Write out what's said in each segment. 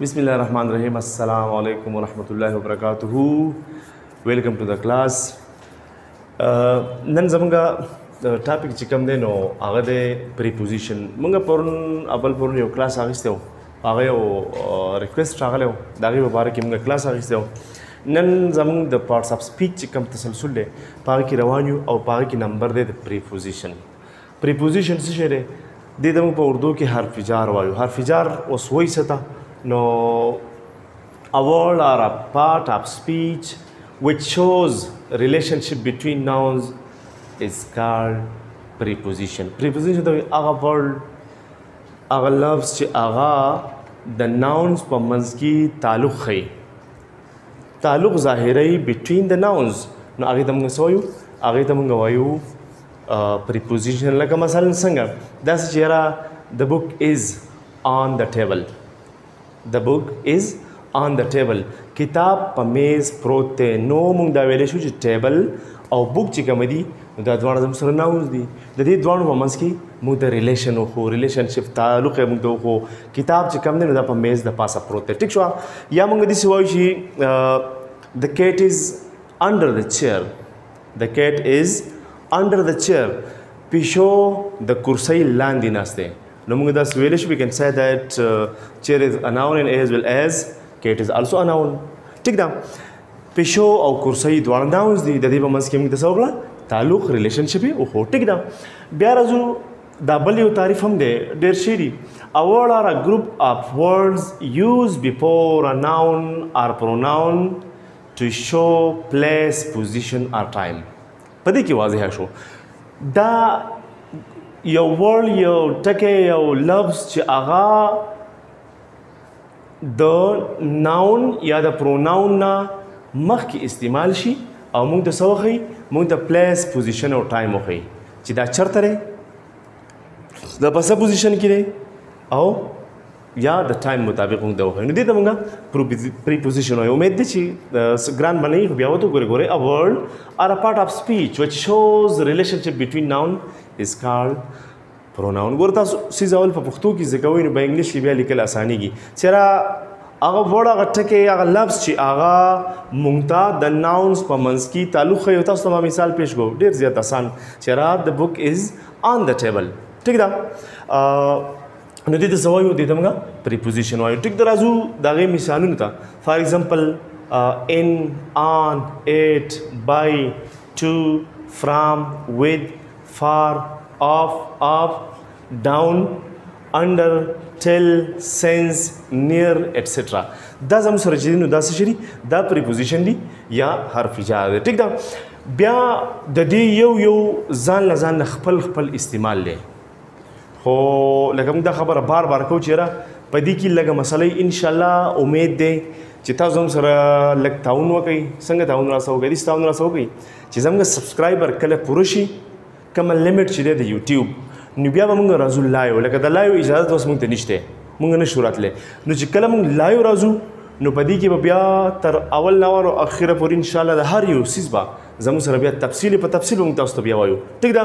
بسم الله الرحمن الرحیم السلام علیکم ورحمت الله وبرکاته ویلکم ټو د کلاس نن زمونږه ټاپک چې کوم دی نو هغه دی پریپوزیشن مونږ پرون اول پرون یو کلاس اخیسته و هغه یو ریکوست راغلی و د هغې په باره کې مونږ کلاس اخیسته و نن زمونږ د پارټس اف سپیچ چې کوم تسلسل دی په هغه کې روان یو او په هغه کې نمبر دی د پریپوزیشن پریپوزیشن څه شی دی دې ته موږ په اردو کې حرف جار وایو حرف جار اوس وایي څه ته نو اوړ آر ا پارټ آف سپیچ وچ شوز ریلیشنشپ بټوین ناونز از کارډ پریپوزیشن پریپوزیشن ته هغه ورډ هغه لفظ چې هغه د ناونز په منځ کې تعلق خي تعلق ظاهري بټوین د ناونز نو هغه ته موږ سویو هغه ته موږ وایو پریپوزیشن لکه مثلا څنګه داسې چې یاره د بوک از آن د ټیبل د بوک از آن د ټیبل کتاب په میز پروت دی نو موږ دا ویلی شو چې ټیبل او بوک چې کوم دي نو دا دواړه زموږ سره ناوز دي د دې دواړو په منځ کې موږ د ریلیشن وخو ریلیشنشپ تعلق یې موږ ته وخو کتاب چې کوم دی نو دا په میز د پاسه پروت دی ټیک شو یا موږ داسې وایو چې د کیټ از انډر د چیر The cat is under the chair. پیشو د کرسۍ لاندې ناست دی نو موږ دا ویلی شو وی کین سای دیټ چیر از ا ناون ان ایز ویل ایز کیټ از آلسو ا ناون ټیک ده پیشو او کرسۍ دواړه ناونز دي د دې په منځ کې موږ د څه وکړه تعلق ریلیشن شپ او خو ټیک ده بیا راځو دا بل یو تعریف هم دی ډیر شی دی اول ار ا ګروپ اف ورډز یوز بیفور ا ناون ار پروناون to show place position or time په دې کې واضح شو دا یو ورډ یو ټکی یو لفظ چې هغه د ناون یا د پروناون نه مخکې استعمال شي او موږ د سوخی موږ د پلیس پوزیشن او ټایم وخی چې دا چرته لري د پسه پوزیشن کې او یا د ټایم مطابق موږ دا وخایو نو دې ته موږ پریپوزیشن وایو امید دی چې ګران باندې خو بیا وته ګوره ګوره ا ورډ ار ا پارټ اف سپیچ وچ شوز ریلیشنشپ بټوین ناون از کالډ پروناون ګوره تاسو سیز اول په پښتو کې ځکه وینو په انګلیش کې بیا لیکل اسانيږي چیرې هغه ورډ هغه ټکی هغه لفظ چې هغه مونږ ته د ناونز په منځ کې تعلق یو تاسو ته مثال پیش کو ډیر زیات اسان چیرې د بوک از آن د ټیبل ٹھیک ده نو دې ته سوایو دې دمګه پریپوزیشن وایو ټیک درازو دغه مثالونه ته فار ایگزامپل ان آن ایټ بای ټو فرام ود فار آف آف ډاون انډر ټل سنس نیر ایټسټرا دا زموږ سره چې نو دا څه شری دا پریپوزیشن دی یا حرف جار دی ټیک ده بیا د دې یو یو ځان لزان خپل خپل استعمال لې خو لکه موږ دا خبره بار بار کوو چې را په دې کې لږه مسله ان شاء الله امید ده چې تاسو هم سره لږ تعاون وکړئ څنګه تعاون را سره وکړئ دې تعاون را سره وکړئ چې زموږ سبسکرایبر کله پوره شي کوم لیمټ چې دی د یوټیوب نو بیا به موږ راځو لایو لکه د لایو اجازه اوس موږ ته نشته موږ نه شو راتلی نو چې کله موږ لایو راځو نو په دې کې به بیا تر اول نور او اخره پورې ان شاء الله د هر یو سیس به زموږ سره بیا تفصیل په تفصیل موږ تاسو ته بیا وایو ټیک ده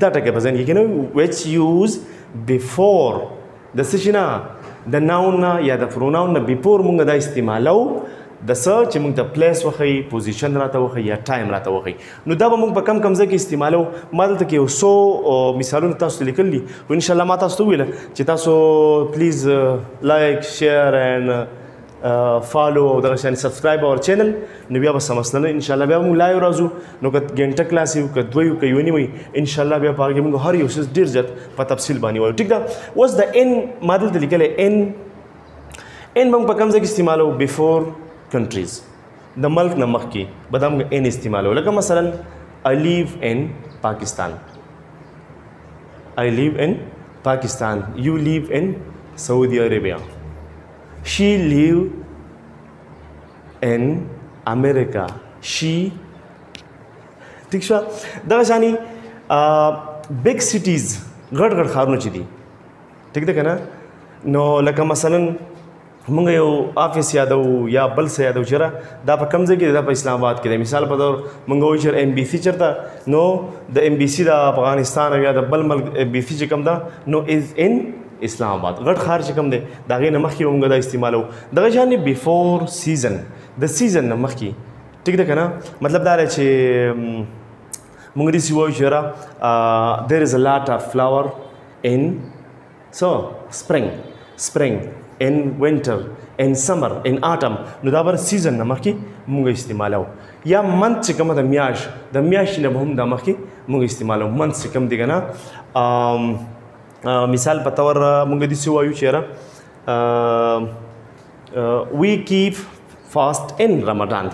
دا ټکی په ځین کې کنه which use before د څه شي نه د ناون نه یا د فروناون نه بیفور مونږ دا استعمالو د څه چې مونږ ته پلیس وخی پوزیشن راته وخی یا ټایم راته وخی نو دا به مونږ په کم کم ځای کې استعمالو ما دلته کې یو څو مثالونه تاسو ته لیکل دي خو ان شاء الله ما تاسو ته ویل چې تاسو پلیز لایک شیر اینډ فالو او دغه شان سبسکرایب اور چینل نو بیا به سمسلنه ان شاء الله بیا موږ لایو راځو نو که ګنټه کلاس یو که دوی که یونی وي ان شاء الله بیا پاره موږ هر یو څه ډیر زیات په تفصیل باندې وایو ټیک ده اوس د ان ماډل ته لیکل ان ان موږ په کوم ځای کې استعمالو بیفور کنټریز د ملک نه مخکې به دا موږ ان استعمالو لکه مثلا I live in Pakistan I live in Pakistan you live in Saudi Arabia She lived in America. She ٹھیک شو دغه شانی بیگ سټیز غړ غړ خارونه چي دي ٹھیک ده کنه نو لکه مثلا موږ یو آفیس یادو یا بل څه یادو چیرې دا په کم ځای کې دا په اسلام آباد کې دی مثال په تور موږ وایو چې ایم بي سي چیرته نو د ایم بي سي د افغانستان یا د بل ملک ایم بي سي چې کوم دا نو از ان اسلام آباد غټ خار چې کوم دی دا غي نه مخکې موږ دا استعمالو دغه شان بیفور سیزن د سیزن نه مخکې ټیک ده کنه مطلب دا دی چې موږ دې سی وایو چې را دیر از ا لاټ اف فلاور ان سو سپرینګ سپرینګ ان وینټر ان سمر ان اټم نو دا بر سیزن نه مخکې موږ استعمالو یا منت چې کومه د میاش د میاش نه هم د مخکې موږ استعمالو منت چې کوم دی کنه مثال په تور موږ دي سوایو چیرې وی کیپ فاست ان رمضان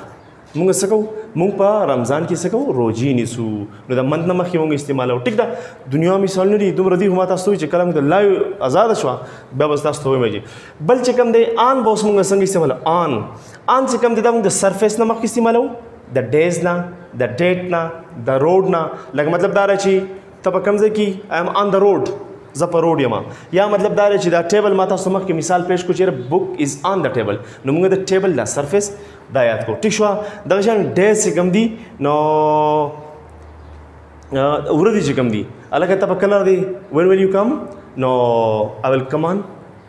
موږ څه کوو موږ په رمضان کې څه کوو روزي نیسو نو د منځ نه مخکې موږ استعمالو ټیک ده دنیا مثال نه دي دومره دي هم تاسو چې کلم د لایو آزاد شو بیا بس تاسو ته وایي بل چې کم دی آن بوس موږ څنګه استعمالو آن آن چې کم دی دا موږ د سرفیس نه مخکې استعمالو د ډیز نه د ډیټ نه د روډ نه لکه مطلب دا راشي ته په کوم ځای کې آی ام آن د روډ زه په روډ یم یا مطلب دا دی چې دا ټیبل ما تاسو مخکې مثال پیش کړو چې بوک از آن د ټیبل نو موږ د ټیبل دا سرفیس دا یاد کړو ټیک شو دغه شان ډې چې کوم دي نو ورځې چې کوم دي هلکه ته په کلر دی وین ویل یو کم نو آی ویل کم آن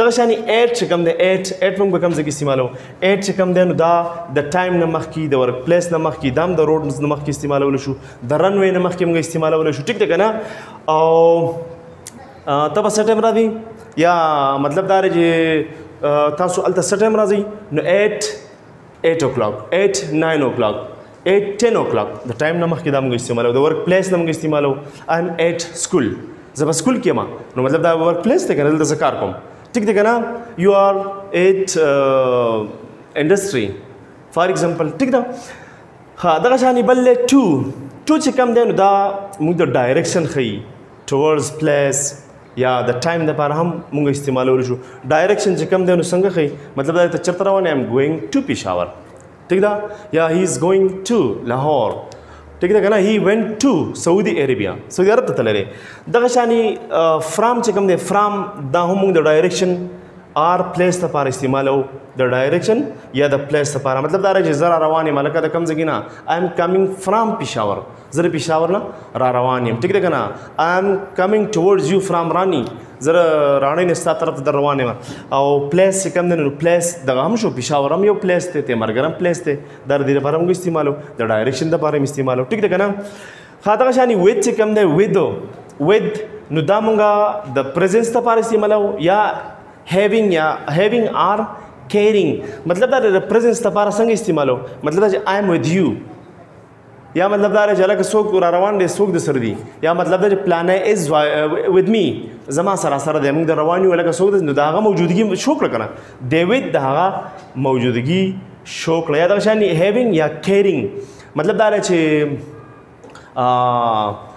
دغه شان ایټ چې کوم دی ایټ ایټ موږ به کوم ځای کې استعمالو ایټ چې کوم دی نو دا د ټایم نه مخکې د ورک پلیس نه مخکې دا هم د روډ نه مخکې استعمالول شو د رن وی نه مخکې موږ استعمالول شو ټیک ده که نه او ته به څه ټایم راځي یا مطلب دا دی چې تاسو هلته څه ټایم راځي نو ایټ 8 o'clock at 9 o'clock at 10 o'clock د ټایم نه مخکې دا موږ استعمالو د ورک پلیس نه موږ استعمالو آی ایم ایټ سکول زه په سکول کې ما نو مطلب دا ورک پلیس ته کنه دلته کار کوم ټیک دی کنه یو آر ایټ انډستری فار ایگزامپل ټیک ده ها دغه شان بل 2 2 چې کم دی نو دا موږ د ډایرکشن خي ټورز پلیس یا د ټایم د لپاره هم موږ استعمالول شو ډایرکشن چې کم دی نو څنګه خي مطلب دا ته چرته روان یم ګوینګ ټو پېښور ٹھیک ده یا هی از ګوینګ ټو لاهور ٹھیک ده کنه هی وینټ ټو سعودي عربیا سعودي عرب ته تللی دغه شانی فرام چې کم دی فرام دا هم موږ د ډایرکشن آر پلیس لپاره استعمالو د ډایرکشن یا د پلیس لپاره مطلب دا راځي زرا رواني ملکه د کم ځګینا آی ام کمینګ فرام پېښور زه د پېښور نه را روان یم ټیک ده که نه آی ایم کمینګ ټورډز یو فرام رانی زه راڼۍ نه ستا طرف ته در روان یم او پلیس چې کوم دی نو پلیس دغه هم شو پېښور هم یو پلیس دی تیمرګر هم پلیس دی دا د دې لپاره موږ استعمالو د ډایرکشن لپاره هم استعمالو ټیک ده که نه ښه دغه شانې وید چې کوم دی وید وید نو دا موږ د پریزنس لپاره استعمالو یا هیوینګ یا هیوینګ آر کیرینګ مطلب دا د پریزنس لپاره څنګه استعمالو مطلب دا چې آی ایم ود یو یا مطلب دا چې لکه څوک را روان دي څوک د سر دي یا مطلب دا چې پلان از ود می زما سره سره د موږ د روان یو لکه څوک د داغه موجودګي شو کړ کنه دی وید داغه موجودګي شو کړ یا دا شان هیوینګ یا کیرینګ مطلب دا چې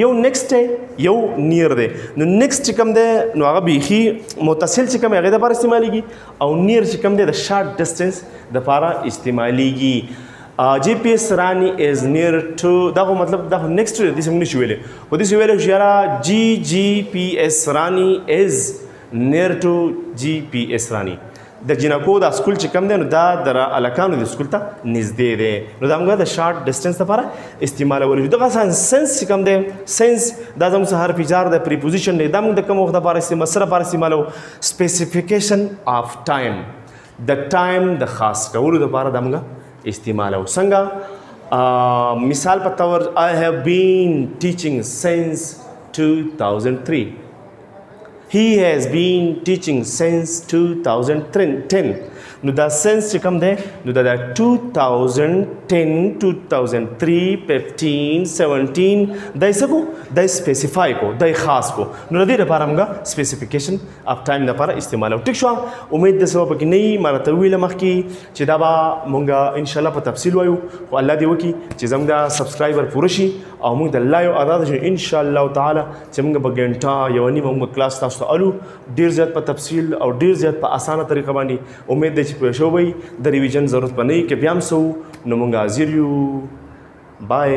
یو نیکسټ دی یو نیر دی نو نیکسټ چې کوم دی نو هغه بیخي متصل چې کوم هغه د لپاره استعمالیږي او نیر چې کوم دی د شارټ ډیسټنس د لپاره استعمالیږي جی پی اس رانی از نیر ټو دا خو مطلب دا نیکسټ دی دې څنګه شو ویلې او دې ویلې چې یاره جی جی پی اس رانی از نیر ټو جی پی اس رانی د جنکو دا سکول چې کم دی نو دا د الکانو د سکول ته نږدې دی نو دا موږ د شارټ ډیسټنس لپاره استعمالول شو دغه ساين سنس چې کم دی سنس دا زموږ سره حرف جار د پریپوزیشن دی دا موږ د کوم وخت لپاره استعمال سره لپاره استعمالو سپیسیفیکیشن اف ټایم د ټایم د خاص کولو لپاره دا موږ استعمالو څنګه مثال په تور آی هاف بین ټیچینګ سنس 2003 هی هیز بین ټیچینګ سنس 2010 نو دا سنس چې کوم دی نو دا 2010 2003 15 17 دا څه کو دا سپیسیفای کو دا خاص کو نو دې لپاره موږ سپیسیفیکیشن اف ټایم لپاره استعمالو ټیک شو امید د سبب کې نه مره ته ویل مخ کې چې دا به موږ ان شاء الله په تفصیل وایو او الله دې وکي چې زموږ سبسکرایبر پوره شي او موږ د لایو آزاد شو ان شاء الله تعالی چې موږ په ګنټا یو نیمه موږ کلاس تاسو ته الو ډیر زیات په تفصیل او ډیر زیات په اسانه طریقه باندې امید دی چې پوه شو وي د ریویژن ضرورت پنه کې بیا هم سو نو موږ حاضر یو بای